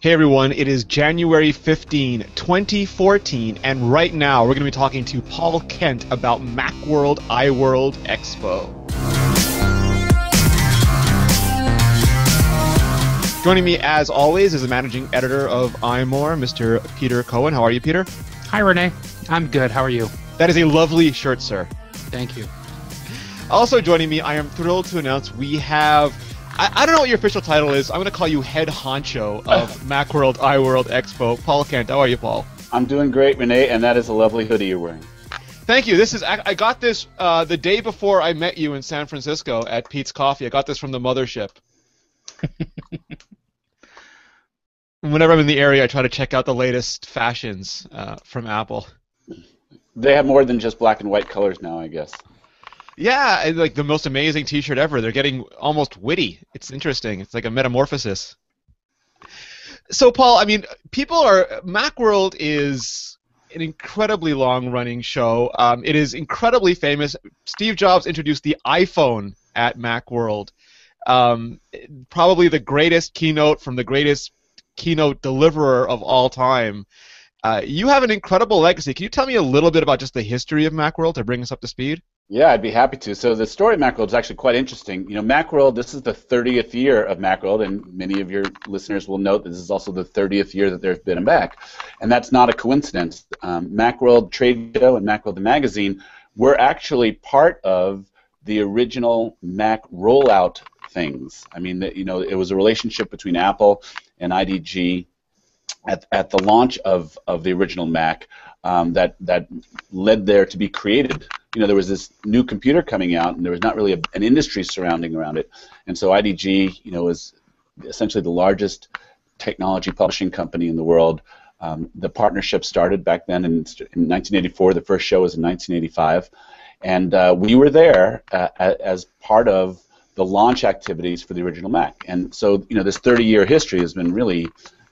Hey everyone, it is January 15, 2014, and right now we're going to be talking to Paul Kent about Macworld iWorld Expo. Joining me as always is the managing editor of iMore, Mr. Peter Cohen. How are you, Peter? Hi, Rene. I'm good. How are you? That is a lovely shirt, sir. Thank you. Also joining me, I am thrilled to announce we have I, I don't know what your official title is. I'm going to call you head honcho of Macworld iWorld Expo. Paul Kent, how are you, Paul? I'm doing great, Rene, and that is a lovely hoodie you're wearing. Thank you. This is I, I got this uh, the day before I met you in San Francisco at Peet's Coffee. I got this from the mothership. Whenever I'm in the area, I try to check out the latest fashions uh, from Apple. They have more than just black and white colors now, I guess. Yeah, and like the most amazing T-shirt ever. They're getting almost witty. It's interesting. It's like a metamorphosis. So, Paul, I mean, people are MacWorld is an incredibly long-running show. Um, it is incredibly famous. Steve Jobs introduced the iPhone at MacWorld. Um, probably the greatest keynote from the greatest keynote deliverer of all time. Uh, you have an incredible legacy. Can you tell me a little bit about just the history of MacWorld to bring us up to speed? Yeah, I'd be happy to. So the story of Macworld is actually quite interesting. You know, Macworld, this is the 30th year of Macworld, and many of your listeners will note that this is also the 30th year that there's been a Mac. And that's not a coincidence. Um, Macworld Trade Show and Macworld the magazine were actually part of the original Mac rollout things. I mean, you know, it was a relationship between Apple and IDG at, at the launch of, of the original Mac um, that that led there to be created. You know, there was this new computer coming out, and there was not really a, an industry surrounding around it. And so IDG, you know, was essentially the largest technology publishing company in the world. Um, the partnership started back then in, in, 1984. The first show was in 1985, and uh, we were there uh, as part of the launch activities for the original Mac. And so, you know, this 30-year history has been really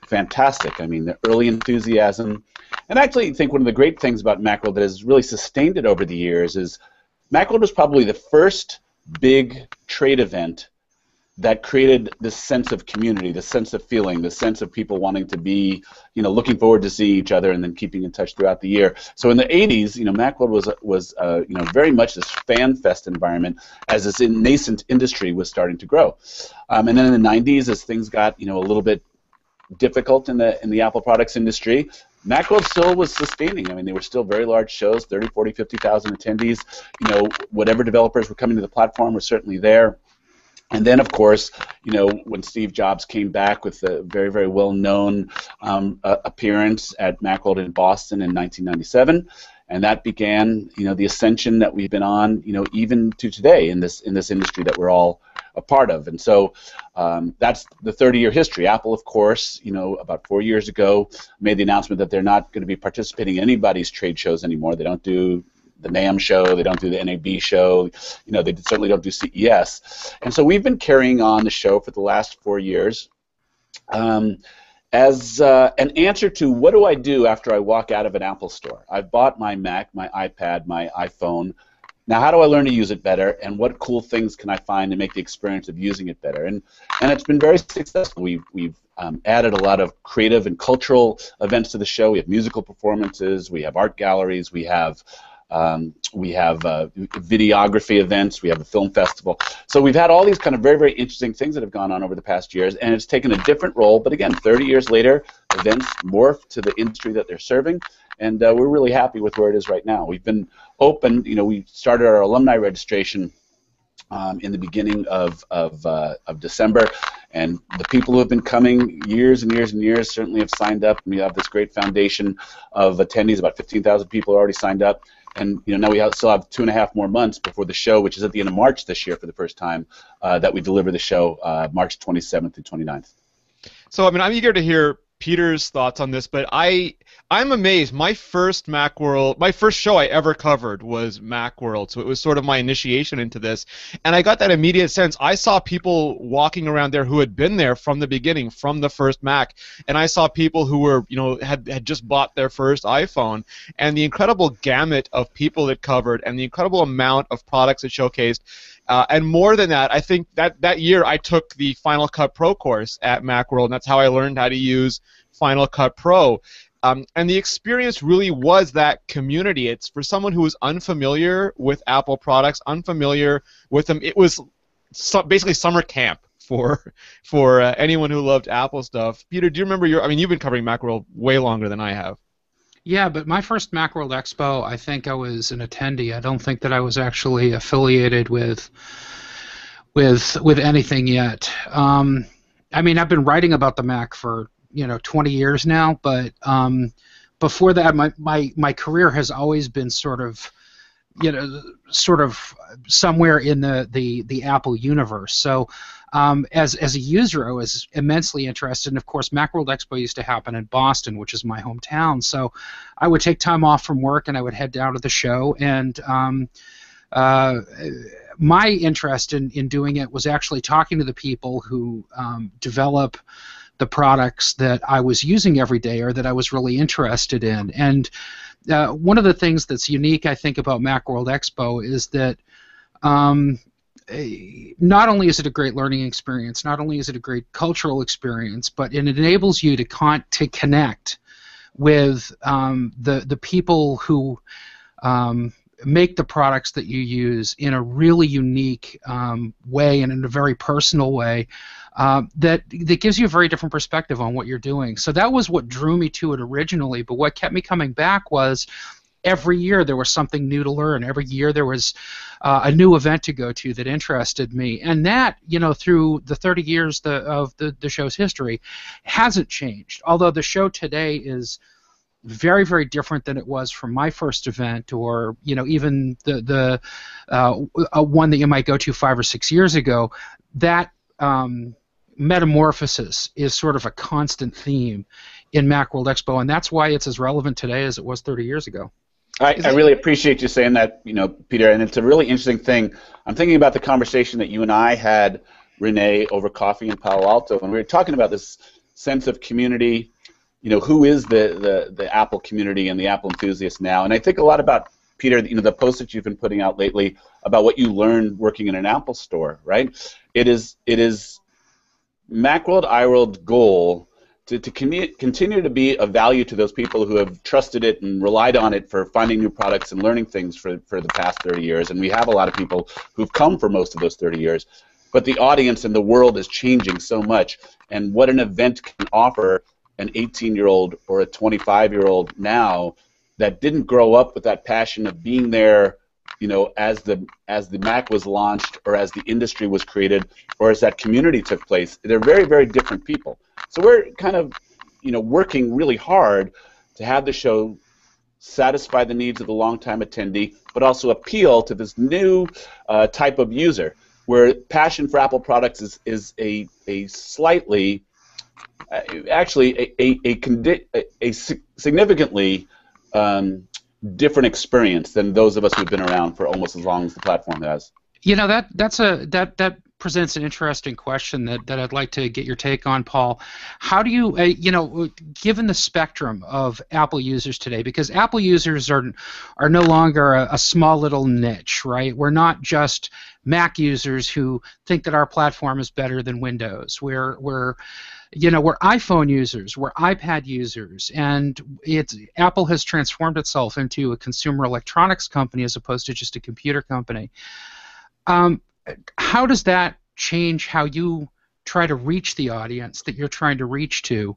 fantastic. I mean, the early enthusiasm, and I actually think one of the great things about Macworld that has really sustained it over the years is Macworld was probably the first big trade event that created this sense of community, this sense of feeling, this sense of people wanting to be, you know, looking forward to see each other and then keeping in touch throughout the year. So in the 80s, you know, Macworld was was uh, you know very much this fan fest environment as this nascent industry was starting to grow. Um, and then in the 90s, as things got you know a little bit difficult in the in the Apple products industry, Macworld still was sustaining. I mean, they were still very large shows, 30, 40, 50,000 attendees. You know, whatever developers were coming to the platform were certainly there. And then, of course, you know, when Steve Jobs came back with a very, very well-known um, uh, appearance at Macworld in Boston in 1997, and that began, you know, the ascension that we've been on, you know, even to today in this in this industry that we're all a part of. And so um, that's the 30-year history. Apple, of course, you know, about four years ago, made the announcement that they're not going to be participating in anybody's trade shows anymore. They don't do the NAMM show, they don't do the NAB show, you know, they certainly don't do CES. And so we've been carrying on the show for the last four years. Um, as uh, an answer to what do I do after I walk out of an Apple store? I've bought my Mac, my iPad, my iPhone. Now, how do I learn to use it better, and what cool things can I find to make the experience of using it better? And and it's been very successful. We've we've um, added a lot of creative and cultural events to the show. We have musical performances, we have art galleries, we have um, we have uh, videography events. We have a film festival. So we've had all these kind of very, very interesting things that have gone on over the past years, and it's taken a different role. But again, 30 years later, events morph to the industry that they're serving, and uh, we're really happy with where it is right now. We've been open. You know, we started our alumni registration. Um, in the beginning of of, uh, of December, and the people who have been coming years and years and years certainly have signed up. We have this great foundation of attendees. About 15,000 people are already signed up and you know now we have, still have two and a half more months before the show, which is at the end of March this year for the first time uh, that we deliver the show uh, March 27th to 29th. So I mean, I'm eager to hear Peter's thoughts on this, but I I'm amazed. My first MacWorld, my first show I ever covered was MacWorld, so it was sort of my initiation into this, and I got that immediate sense. I saw people walking around there who had been there from the beginning, from the first Mac, and I saw people who were, you know, had had just bought their first iPhone, and the incredible gamut of people it covered, and the incredible amount of products it showcased Uh, and more than that, I think that that year I took the Final Cut Pro course at Macworld, and that's how I learned how to use Final Cut Pro. Um, and the experience really was that community. It's for someone who was unfamiliar with Apple products, unfamiliar with them. It was su- basically summer camp for for uh, anyone who loved Apple stuff. Peter, do you remember your? I mean, you've been covering Macworld way longer than I have. Yeah, but my first Macworld Expo, I think I was an attendee. I don't think that I was actually affiliated with with with anything yet. Um, I mean, I've been writing about the Mac for you know 20 years now, but um, before that, my, my my career has always been sort of you know sort of somewhere in the the the Apple universe. So um, as as a user, I was immensely interested. And of course, MacWorld Expo used to happen in Boston, which is my hometown. So I would take time off from work and I would head down to the show. And um, uh, my interest in, in doing it was actually talking to the people who um, develop the products that I was using every day or that I was really interested in. And uh, one of the things that's unique, I think, about MacWorld Expo is that um, not only is it a great learning experience, not only is it a great cultural experience, but it enables you to con- to connect with um, the the people who um, make the products that you use in a really unique um, way and in a very personal way uh, that that gives you a very different perspective on what you're doing. So that was what drew me to it originally. But what kept me coming back was every year there was something new to learn. Every year there was uh, a new event to go to that interested me, and that you know through the 30 years the, of the, the show's history hasn't changed. Although the show today is very very different than it was from my first event or you know even the the uh, one that you might go to five or six years ago that um, metamorphosis is sort of a constant theme in macworld expo and that's why it's as relevant today as it was 30 years ago I, I, really appreciate you saying that, you know, Peter, and it's a really interesting thing. I'm thinking about the conversation that you and I had, Rene, over coffee in Palo Alto, and we were talking about this sense of community. You know, who is the, the, the Apple community and the Apple enthusiast now? And I think a lot about Peter, you know, the posts that you've been putting out lately about what you learned working in an Apple store, right? It is it is Macworld iWorld goal to, to continue to be of value to those people who have trusted it and relied on it for finding new products and learning things for, for the past 30 years. And we have a lot of people who've come for most of those 30 years. But the audience and the world is changing so much. And what an event can offer an 18 year old or a 25 year old now that didn't grow up with that passion of being there you know, as the as the Mac was launched, or as the industry was created, or as that community took place, they're very, very different people. So we're kind of, you know, working really hard to have the show satisfy the needs of the longtime attendee, but also appeal to this new uh, type of user, where passion for Apple products is, is a, a slightly, uh, actually, a, a, a, condi- a, a significantly um, different experience than those of us who've been around for almost as long as the platform has. You know that that's a that that presents an interesting question that, that I'd like to get your take on, Paul. How do you, uh, you know, given the spectrum of Apple users today, because Apple users are are no longer a, a small little niche, right? We're not just Mac users who think that our platform is better than Windows. We're we're you know we're iphone users we're ipad users and it's apple has transformed itself into a consumer electronics company as opposed to just a computer company um, how does that change how you try to reach the audience that you're trying to reach to?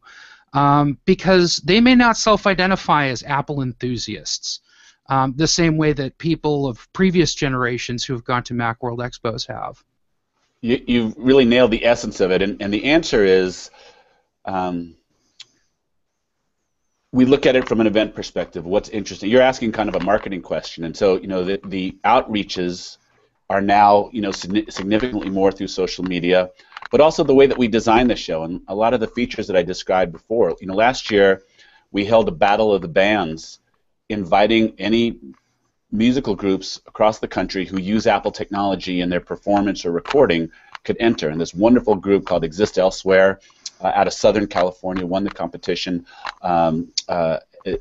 Um, because they may not self-identify as Apple enthusiasts, um, the same way that people of previous generations who have gone to MacWorld Expos have. You, you've really nailed the essence of it, and, and the answer is. Um, we look at it from an event perspective. What's interesting? You're asking kind of a marketing question, and so you know the, the outreaches are now you know significantly more through social media, but also the way that we design the show and a lot of the features that I described before. You know, last year we held a battle of the bands, inviting any musical groups across the country who use Apple technology in their performance or recording could enter. And this wonderful group called Exist Elsewhere uh, out of Southern California won the competition. Um, uh,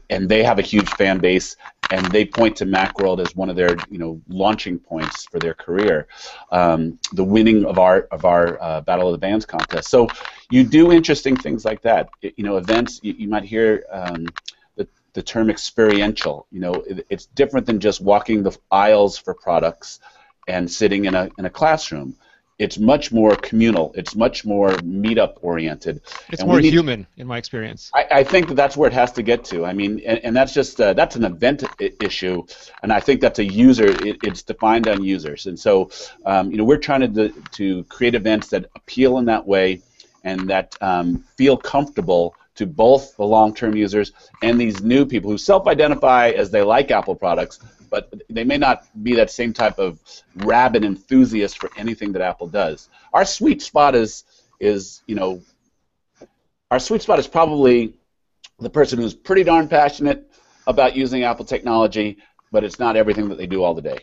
and they have a huge fan base and they point to MacWorld as one of their you know launching points for their career, um, the winning of our of our uh, Battle of the Bands contest. So you do interesting things like that. It, you know, events you, you might hear. Um, the, the term experiential, you know, it, it's different than just walking the aisles for products and sitting in a, in a classroom it's much more communal. It's much more meetup oriented. It's and more need, human, in my experience. I, I, think that that's where it has to get to. I mean, and, and that's just uh, that's an event I- issue, and I think that's a user. It, it's defined on users, and so um, you know we're trying to to create events that appeal in that way, and that um, feel comfortable to both the long-term users and these new people who self-identify as they like Apple products, but they may not be that same type of rabid enthusiast for anything that Apple does. Our sweet spot is is you know our sweet spot is probably the person who's pretty darn passionate about using Apple technology, but it's not everything that they do all the day.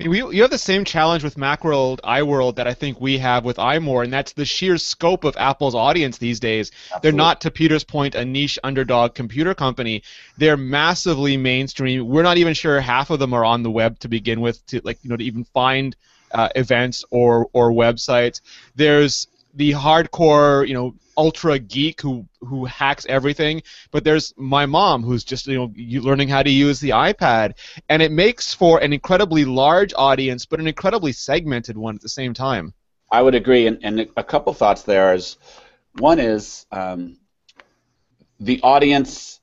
We, you have the same challenge with Macworld, iWorld that I think we have with iMore, and that's the sheer scope of Apple's audience these days. Absolutely. They're not, to Peter's point, a niche underdog computer company. They're massively mainstream. We're not even sure half of them are on the web to begin with, to like you know to even find uh, events or or websites. There's the hardcore, you know, ultra geek who who hacks everything, but there's my mom who's just you know learning how to use the iPad, and it makes for an incredibly large audience, but an incredibly segmented one at the same time. I would agree, and, and a couple thoughts there is, one is um, the audience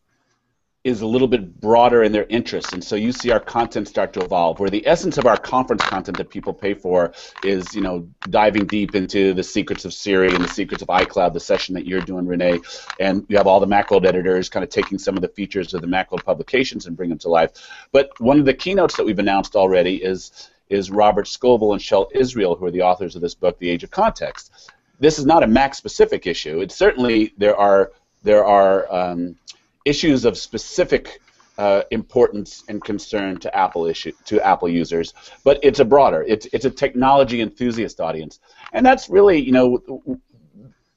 is a little bit broader in their interests, and so you see our content start to evolve. Where the essence of our conference content that people pay for is, you know, diving deep into the secrets of Siri and the secrets of iCloud, the session that you're doing, Rene. and you have all the Macworld editors kind of taking some of the features of the Macworld publications and bring them to life. But one of the keynotes that we've announced already is is Robert Scoble and Shel Israel, who are the authors of this book, The Age of Context. This is not a Mac specific issue. It's certainly there are there are um, issues of specific uh, importance and concern to Apple issue to Apple users, but it's a broader, it's it's a technology enthusiast audience, and that's really you know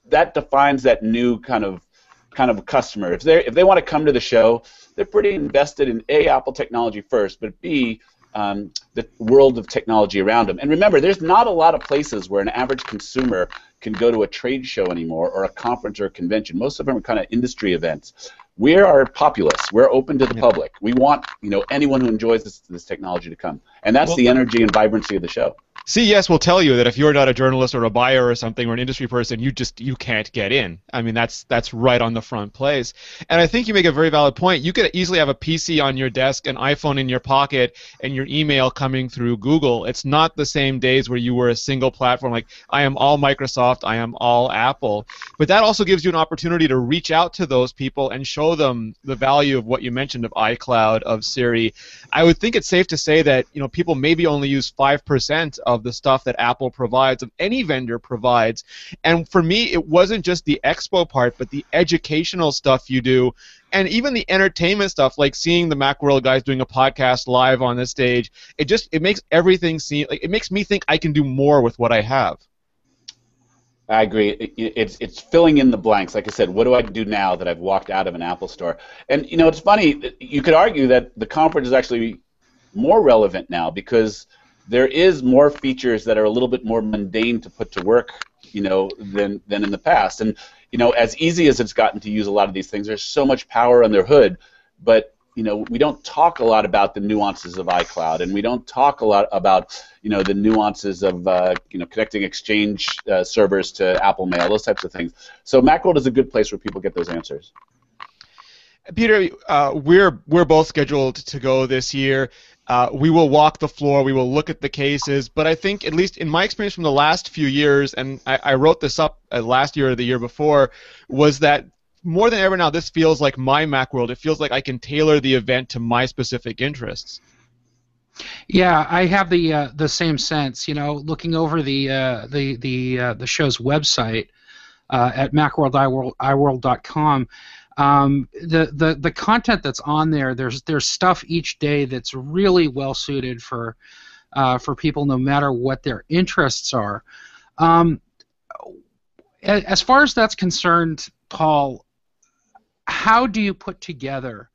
that defines that new kind of kind of customer. If they if they want to come to the show, they're pretty invested in a Apple technology first, but b um, the world of technology around them. And remember, there's not a lot of places where an average consumer can go to a trade show anymore or a conference or a convention. Most of them are kind of industry events we are populous. We're open to the public. We want you know anyone who enjoys this, this technology to come, and that's well, the energy and vibrancy of the show. CES will tell you that if you're not a journalist or a buyer or something or an industry person, you just you can't get in. I mean, that's that's right on the front place. And I think you make a very valid point. You could easily have a PC on your desk, an iPhone in your pocket, and your email coming through Google. It's not the same days where you were a single platform like I am all Microsoft, I am all Apple. But that also gives you an opportunity to reach out to those people and show them the value of what you mentioned of iCloud, of Siri. I would think it's safe to say that, you know, people maybe only use 5% of of the stuff that Apple provides, of any vendor provides. And for me, it wasn't just the expo part, but the educational stuff you do, and even the entertainment stuff, like seeing the Macworld guys doing a podcast live on the stage. It just it makes everything seem like it makes me think I can do more with what I have. I agree. It's it's filling in the blanks. Like I said, what do I do now that I've walked out of an Apple store? And you know, it's funny. You could argue that the conference is actually more relevant now because there is more features that are a little bit more mundane to put to work, you know, than than in the past. And you know, as easy as it's gotten to use a lot of these things, there's so much power on their hood, but you know, we don't talk a lot about the nuances of iCloud, and we don't talk a lot about you know the nuances of uh, you know connecting Exchange uh, servers to Apple Mail, those types of things. So Macworld is a good place where people get those answers. Peter, uh, we're we're both scheduled to go this year. Uh, we will walk the floor. We will look at the cases. But I think, at least in my experience from the last few years, and I, I wrote this up uh, last year or the year before, was that more than ever now, this feels like my Macworld. It feels like I can tailor the event to my specific interests. Yeah, I have the uh, the same sense. You know, looking over the uh, the the uh, the show's website uh, at macworldiworld.com, um, the, the the content that's on there there's there's stuff each day that's really well suited for uh, for people no matter what their interests are um, as far as that's concerned Paul how do you put together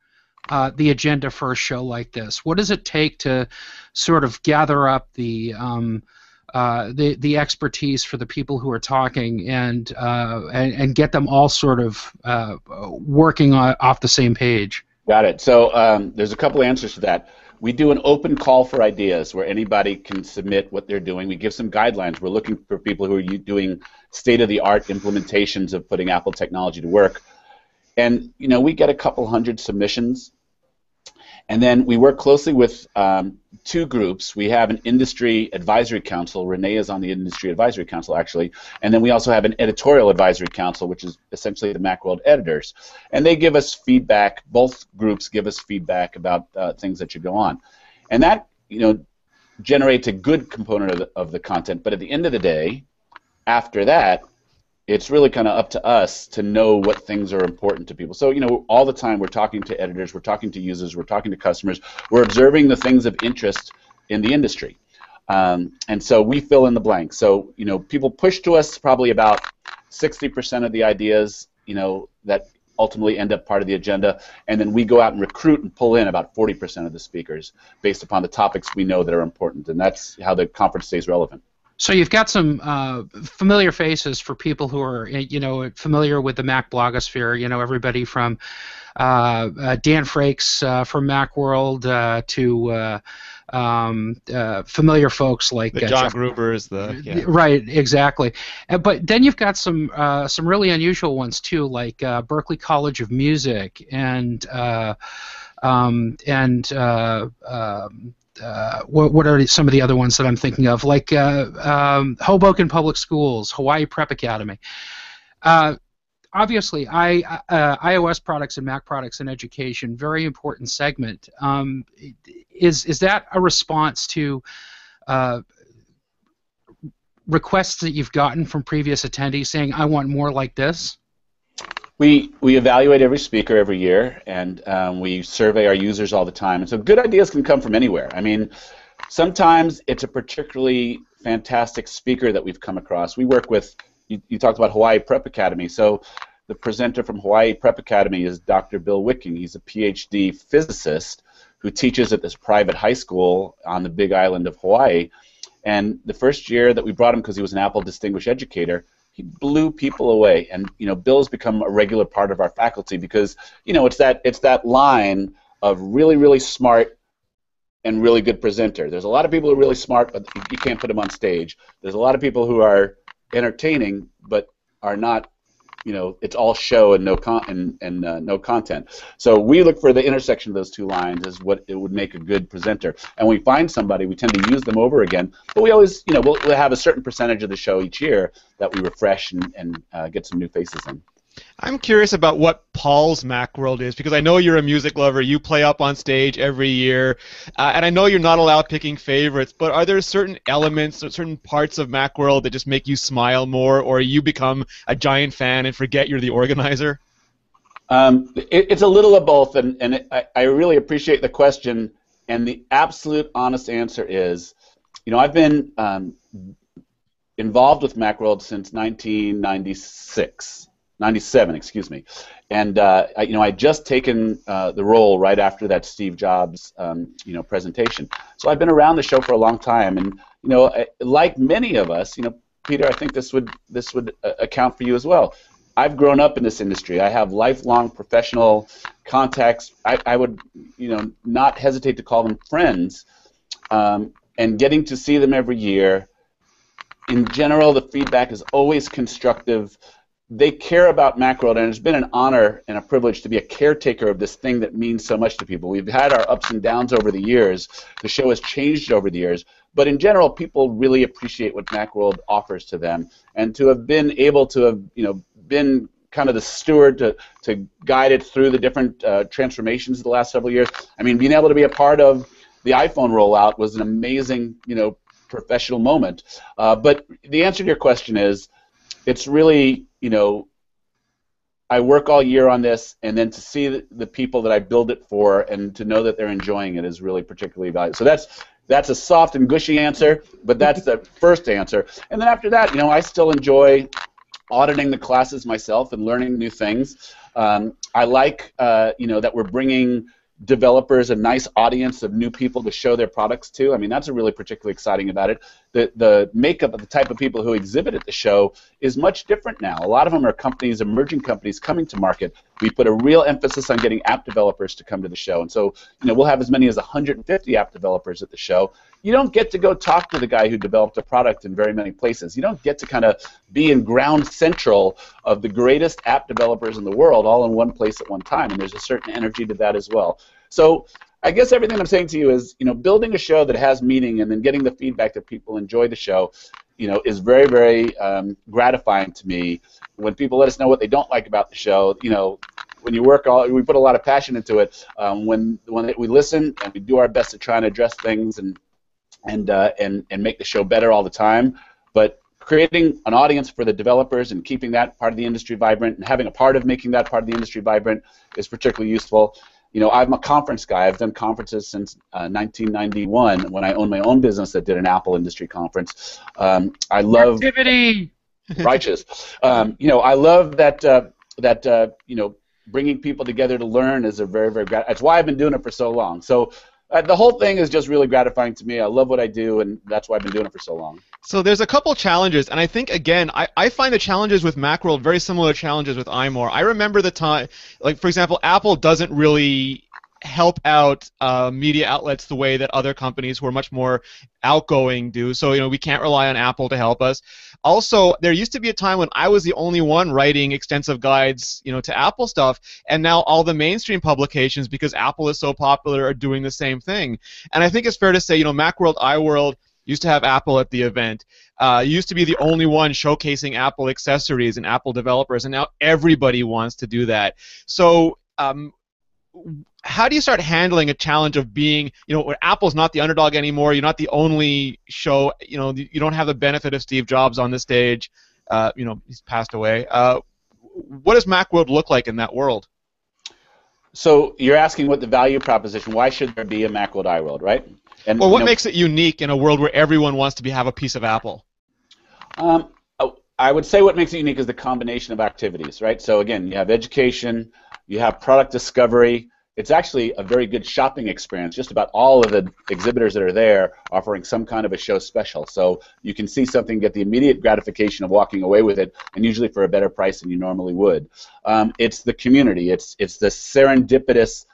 uh, the agenda for a show like this? What does it take to sort of gather up the um, uh, the the expertise for the people who are talking and uh, and, and get them all sort of uh, working off the same page? Got it. So um, there's a couple answers to that. We do an open call for ideas where anybody can submit what they're doing. We give some guidelines. We're looking for people who are doing state-of-the-art implementations of putting Apple technology to work. And you know, we get a couple hundred submissions and then we work closely with um, two groups. We have an industry advisory council. Rene is on the industry advisory council, actually. And then we also have an editorial advisory council, which is essentially the Macworld editors. And they give us feedback. Both groups give us feedback about uh, things that should go on. And that, you know, generates a good component of the, of the content. But at the end of the day, after that, it's really kind of up to us to know what things are important to people. So, you know, all the time we're talking to editors, we're talking to users, we're talking to customers, we're observing the things of interest in the industry. Um, and so we fill in the blanks. So, you know, people push to us probably about 60% of the ideas, you know, that ultimately end up part of the agenda, and then we go out and recruit and pull in about 40% of the speakers based upon the topics we know that are important, and that's how the conference stays relevant. So you've got some uh, familiar faces for people who are, you know, familiar with the Mac blogosphere. You know, everybody from uh, uh, Dan Frakes uh, from MacWorld uh, to uh, um, familiar folks like John Jeff, Gruber's, the yeah. right, exactly. but then you've got some some really unusual ones too, like Berklee College of Music and. Um, and uh, um, uh, what, what, are some of the other ones that I'm thinking of? Like uh, um, Hoboken Public Schools, Hawaii Prep Academy. Uh, obviously, I, uh, iOS products and Mac products in education, very important segment. Um, is is that a response to uh, requests that you've gotten from previous attendees saying, "I want more like this"? We, we evaluate every speaker every year, and um, we survey our users all the time. And so good ideas can come from anywhere. I mean, sometimes it's a particularly fantastic speaker that we've come across. We work with, you, you talked about Hawaii Prep Academy. So the presenter from Hawaii Prep Academy is Dr. Bill Wiecking. He's a PhD physicist who teaches at this private high school on the big island of Hawaii. And the first year that we brought him, because he was an Apple Distinguished Educator, he blew people away. And you know, Bill's become a regular part of our faculty because you know it's that it's that line of really really smart and really good presenter. There's a lot of people who are really smart, but you can't put them on stage. There's a lot of people who are entertaining, but are not you know it's all show and no con and, and uh, no content. So we look for the intersection of those two lines as what it would make a good presenter. And we find somebody, we tend to use them over again. But we always you know we'll, we'll have a certain percentage of the show each year that we refresh and, and uh, get some new faces in. I'm curious about what Paul's Macworld is because I know you're a music lover. You play up on stage every year, uh, and I know you're not allowed picking favorites. But are there certain elements, or certain parts of Macworld that just make you smile more, or you become a giant fan and forget you're the organizer? Um, it, it's a little of both, and, and it, I, I really appreciate the question. And the absolute honest answer is, you know, I've been um, involved with Macworld since 1996. 97, excuse me. And uh, I, you know, I just taken uh, the role right after that Steve Jobs, um, you know, presentation. So I've been around the show for a long time, and you know, like many of us, you know, Peter, I think this would this would uh, account for you as well. I've grown up in this industry. I have lifelong professional contacts. I, I would, you know, not hesitate to call them friends. Um, and getting to see them every year, in general, the feedback is always constructive they care about Macworld, and it's been an honor and a privilege to be a caretaker of this thing that means so much to people. We've had our ups and downs over the years. The show has changed over the years, but in general, people really appreciate what Macworld offers to them, and to have been able to have, you know, been kind of the steward to, to guide it through the different uh, transformations of the last several years. I mean, being able to be a part of the iPhone rollout was an amazing, you know, professional moment. Uh, but the answer to your question is, it's really you know, I work all year on this, and then to see the, the, people that I build it for, and to know that they're enjoying it is really particularly valuable. So that's that's a soft and gushy answer, but that's the first answer. And then after that, you know, I still enjoy auditing the classes myself and learning new things. Um, I like, uh, you know, that we're bringing developers a nice audience of new people to show their products to. I mean, that's a really particularly exciting about it. The the makeup of the type of people who exhibit at the show is much different now. A lot of them are companies, emerging companies coming to market. We put a real emphasis on getting app developers to come to the show, and so you know we'll have as many as 150 app developers at the show. You don't get to go talk to the guy who developed a product in very many places. You don't get to kind of be in ground central of the greatest app developers in the world all in one place at one time, and there's a certain energy to that as well. So I guess everything I'm saying to you is, you know, building a show that has meaning and then getting the feedback that people enjoy the show, you know, is very, very um, gratifying to me. When people let us know what they don't like about the show, you know, when you work all, we put a lot of passion into it. Um, when when we listen and we do our best to try and address things and and uh, and and make the show better all the time, but creating an audience for the developers and keeping that part of the industry vibrant and having a part of making that part of the industry vibrant is particularly useful you know, I'm a conference guy. I've done conferences since uh, 1991 when I owned my own business that did an Apple industry conference. Um, I love activity. righteous. Um, you know, I love that uh, that uh, you know bringing people together to learn is a very very. Grat- that's why I've been doing it for so long. So uh, the whole thing is just really gratifying to me. I love what I do, and that's why I've been doing it for so long. So there's a couple challenges, and I think again, I, I find the challenges with Macworld very similar to challenges with iMore. I remember the time, like for example, Apple doesn't really help out uh, media outlets the way that other companies who are much more outgoing do. So you know we can't rely on Apple to help us. Also, there used to be a time when I was the only one writing extensive guides, you know, to Apple stuff, and now all the mainstream publications, because Apple is so popular, are doing the same thing. And I think it's fair to say, you know, MacWorld, iWorld used to have Apple at the event. Uh, used to be the only one showcasing Apple accessories and Apple developers, and now everybody wants to do that. So um, how do you start handling a challenge of being, you know, Apple's not the underdog anymore. You're not the only show. You know, you don't have the benefit of Steve Jobs on the stage. Uh, you know, he's passed away. Uh, what does MacWorld look like in that world? So you're asking what the value proposition? Why should there be a MacWorld iWorld, right? And well, what you know, makes it unique in a world where everyone wants to be have a piece of Apple? Um, oh, I would say what makes it unique is the combination of activities, right? So again, you have education, you have product discovery. It's actually a very good shopping experience. Just about all of the exhibitors that are there offering some kind of a show special. So you can see something, get the immediate gratification of walking away with it, and usually for a better price than you normally would. Um, it's the community. It's it's the serendipitous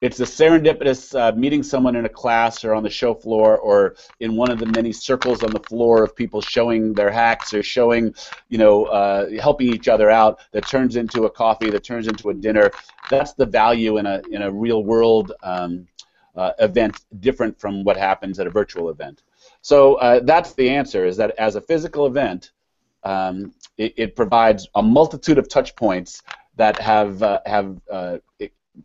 it's a serendipitous uh, meeting someone in a class or on the show floor or in one of the many circles on the floor of people showing their hacks or showing, you know, uh, helping each other out that turns into a coffee, that turns into a dinner. That's the value in a in a real world um, uh, event, different from what happens at a virtual event. So uh, that's the answer: is that as a physical event, um, it, it, provides a multitude of touch points that have uh, have uh,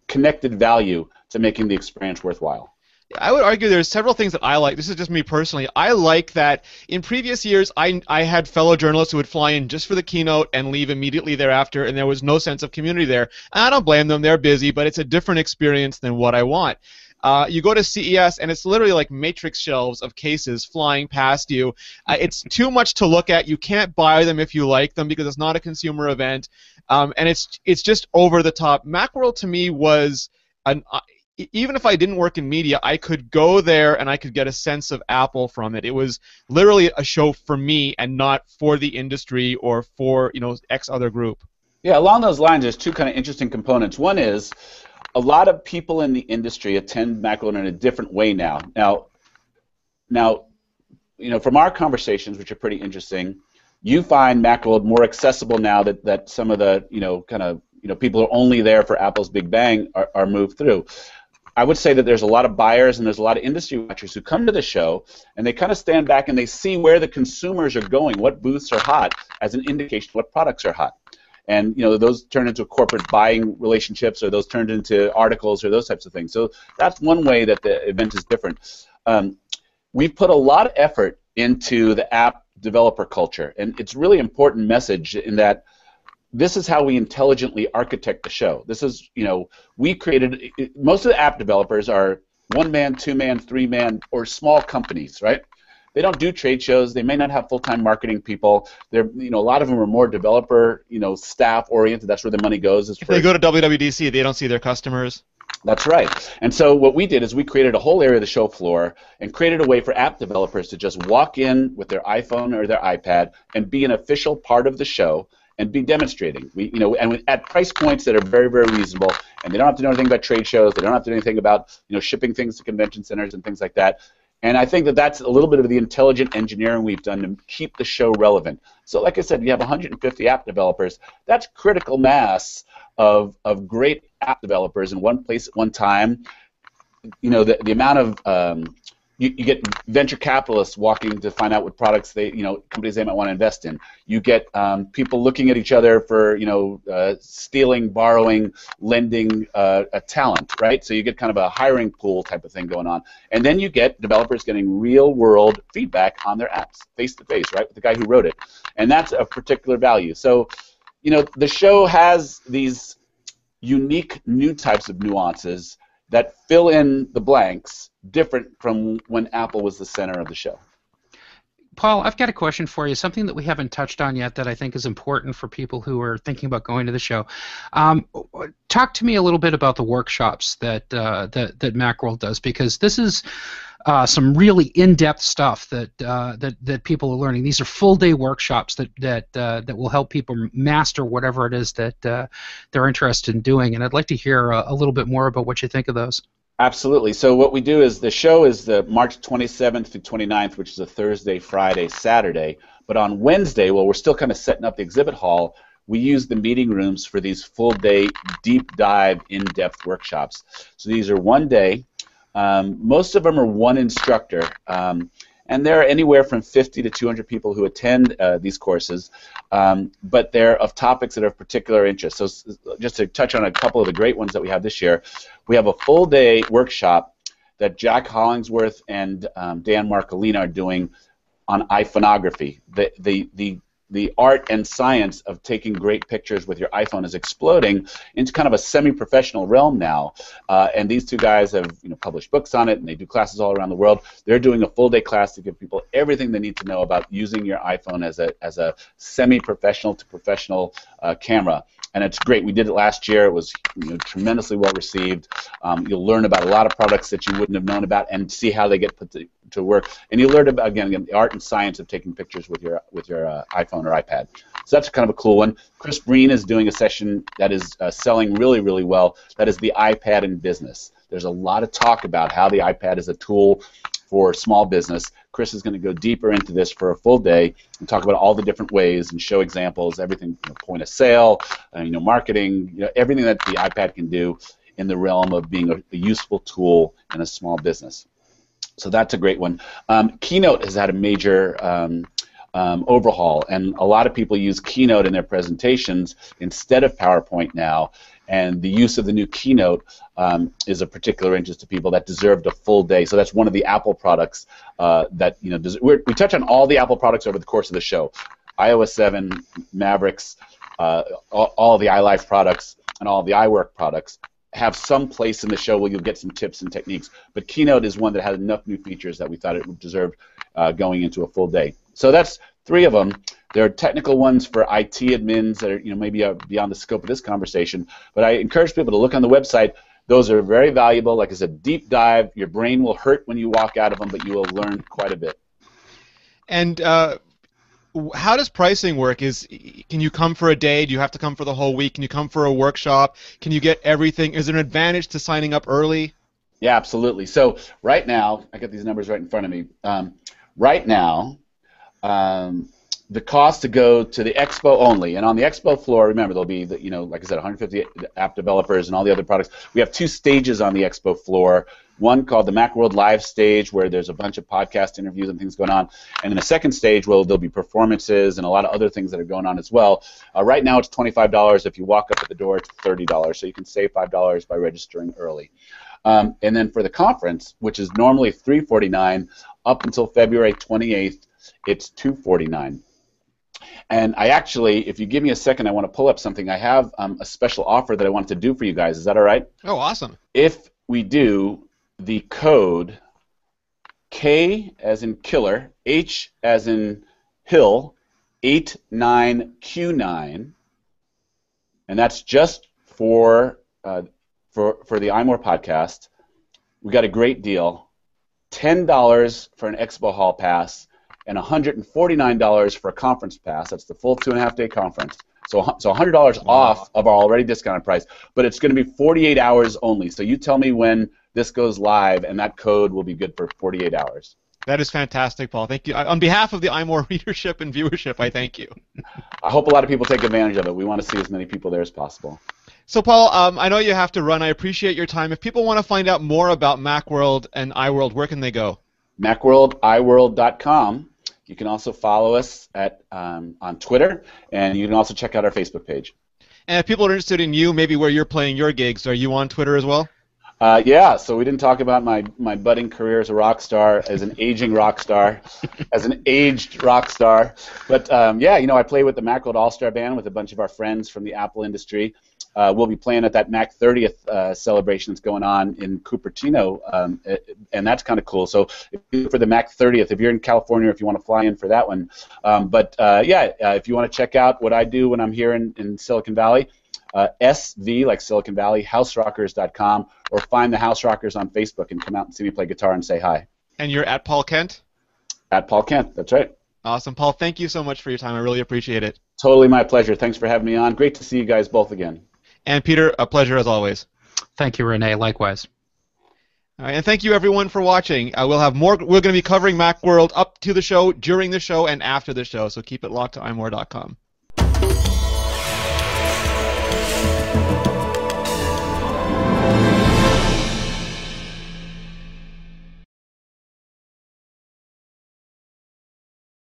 connected value to making the experience worthwhile. I would argue there's several things that I like. This is just me personally. I like that in previous years I, I had fellow journalists who would fly in just for the keynote and leave immediately thereafter, and there was no sense of community there. And I don't blame them; they're busy, but it's a different experience than what I want. Uh, you go to CES and it's literally like matrix shelves of cases flying past you. Uh, it's too much to look at. You can't buy them if you like them because it's not a consumer event, um, and it's it's just over the top. MacWorld to me was an uh, even if I didn't work in media, I could go there and I could get a sense of Apple from it. It was literally a show for me and not for the industry or for you know X other group. Yeah, along those lines, there's two kind of interesting components. One is a lot of people in the industry attend Macworld in a different way now. Now, now, you know, from our conversations, which are pretty interesting, you find Macworld more accessible now that, that some of the, you know, kind of, you know, people who are only there for Apple's Big Bang are, are moved through. I would say that there's a lot of buyers and there's a lot of industry watchers who come to the show and they kind of stand back and they see where the consumers are going, what booths are hot, as an indication what products are hot and you know those turn into corporate buying relationships or those turned into articles or those types of things. So that's one way that the event is different. Um, we've put a lot of effort into the app developer culture. And it's really important message in that this is how we intelligently architect the show. This is you know we created most of the app developers are one man two man three man or small companies right they don't do trade shows. They may not have full-time marketing people. They're, you know, a lot of them are more developer, you know, staff oriented. That's where the money goes. if they go to WWDC, they don't see their customers. That's right. And so what we did is we created a whole area of the show floor and created a way for app developers to just walk in with their iPhone or their iPad and be an official part of the show and be demonstrating. We, you know, and at price points that are very, very reasonable, and they don't have to know anything about trade shows. They don't have to know anything about, you know, shipping things to convention centers and things like that. And I think that that's a little bit of the intelligent engineering we've done to keep the show relevant. So, like I said, you have 150 app developers. That's critical mass of, of great app developers in one place at one time. You know, the, the amount of um, you, you get venture capitalists walking to find out what products they, you know, companies they might want to invest in. You get um, people looking at each other for, you know, uh, stealing, borrowing, lending uh, a talent, right? So you get kind of a hiring pool type of thing going on. And then you get developers getting real world feedback on their apps, face to face, right, with the guy who wrote it. And that's a particular value. So, you know, the show has these unique new types of nuances that fill in the blanks different from when Apple was the center of the show. Paul, I've got a question for you. Something that we haven't touched on yet that I think is important for people who are thinking about going to the show. Um, talk to me a little bit about the workshops that uh, that that MacWorld does because this is uh, some really in-depth stuff that uh, that that people are learning. These are full-day workshops that that uh, that will help people master whatever it is that uh, they're interested in doing. And I'd like to hear a, a little bit more about what you think of those. Absolutely. So what we do is the show is the March 27th to 29th, which is a Thursday, Friday, Saturday. But on Wednesday, while we're still kind of setting up the exhibit hall, we use the meeting rooms for these full day, deep dive, in depth workshops. So these are one day. Um, most of them are one instructor. Um, and there are anywhere from 50 to 200 people who attend uh, these courses, um, but they're of topics that are of particular interest. So, just to touch on a couple of the great ones that we have this year, we have a full day workshop that Jack Hollingsworth and um, Dan Marcolina are doing on iPhoneography. The, the, the the art and science of taking great pictures with your iPhone is exploding into kind of a semi-professional realm now. Uh, and these two guys have you know published books on it, and they do classes all around the world. They're doing a full-day class to give people everything they need to know about using your iPhone as a as a semi-professional to professional uh, camera and it's great. We did it last year. It was you know, tremendously well received. Um, you'll learn about a lot of products that you wouldn't have known about and see how they get put to, to work. And you learn about again, again the art and science of taking pictures with your with your uh, iPhone or iPad. So that's kind of a cool one. Chris Breen is doing a session that is uh, selling really really well. That is the iPad in business. There's a lot of talk about how the iPad is a tool for small business. Chris is going to go deeper into this for a full day and talk about all the different ways and show examples, everything, know, point of sale, uh, you know, marketing, you know, everything that the iPad can do in the realm of being a, a useful tool in a small business. So that's a great one. Um, Keynote has had a major um, um, overhaul, and a lot of people use Keynote in their presentations instead of PowerPoint now and the use of the new Keynote um, is of particular interest to people that deserved a full day. So that's one of the Apple products uh, that you know des- we touch on all the Apple products over the course of the show, iOS 7, Mavericks, uh, all, all the iLife products, and all the iWork products have some place in the show where you'll get some tips and techniques. But Keynote is one that had enough new features that we thought it would deserve uh, going into a full day. So that's three of them. There are technical ones for IT admins that are, you know, maybe beyond the scope of this conversation. But I encourage people to look on the website. Those are very valuable. Like I said, deep dive. Your brain will hurt when you walk out of them, but you will learn quite a bit. And uh, how does pricing work? Is can you come for a day? Do you have to come for the whole week? Can you come for a workshop? Can you get everything? Is there an advantage to signing up early? Yeah, absolutely. So right now, I got these numbers right in front of me. Um, right now, um, the cost to go to the expo only, and on the expo floor, remember there'll be the, you know, like I said, 150 app developers and all the other products. We have two stages on the expo floor. One called the MacWorld Live stage, where there's a bunch of podcast interviews and things going on, and then a second stage where there'll be performances and a lot of other things that are going on as well. Uh, right now, it's $25. If you walk up at the door, it's $30, so you can save $5 by registering early. Um, and then for the conference, which is normally 349, up until February 28th, it's 249 and I actually, if you give me a second, I want to pull up something. I have um, a special offer that I want to do for you guys. Is that all right? Oh, awesome. If we do the code K as in killer, H as in hill, 89Q9, and that's just for uh, for, for the iMore podcast, we got a great deal. $10 for an Expo Hall pass and $149 for a conference pass. That's the full two and a half day conference. So, so $100 wow. off of our already discounted price, but it's going to be 48 hours only. So you tell me when this goes live, and that code will be good for 48 hours. That is fantastic, Paul. Thank you. On behalf of the iMore readership and viewership, I thank you. I hope a lot of people take advantage of it. We want to see as many people there as possible. So, Paul, um, I know you have to run. I appreciate your time. If people want to find out more about Macworld and iWorld, where can they go? MacWorldIWorld.com. You can also follow us at um, on Twitter, and you can also check out our Facebook page. And if people are interested in you, maybe where you're playing your gigs, are you on Twitter as well? Uh, yeah, so we didn't talk about my, my budding career as a rock star, as an aging rock star, as an aged rock star. But um, yeah, you know, I play with the Macworld All Star Band with a bunch of our friends from the Apple industry. Uh, we'll be playing at that Mac 30th uh, celebration that's going on in Cupertino, um, and that's kind of cool. So for the Mac 30th, if you're in California, if you want to fly in for that one, um, but uh, yeah, uh, if you want to check out what I do when I'm here in, in Silicon Valley, uh, SV, like Silicon Valley, houserockers.com, or find the House Rockers on Facebook and come out and see me play guitar and say hi. And you're at Paul Kent? At Paul Kent, that's right. Awesome. Paul, thank you so much for your time. I really appreciate it. Totally my pleasure. Thanks for having me on. Great to see you guys both again. And Peter, a pleasure as always. Thank you, Rene. Likewise. All right, and thank you everyone for watching. Uh, we'll have more. We're going to be covering MacWorld up to the show, during the show, and after the show. So keep it locked to imore.com.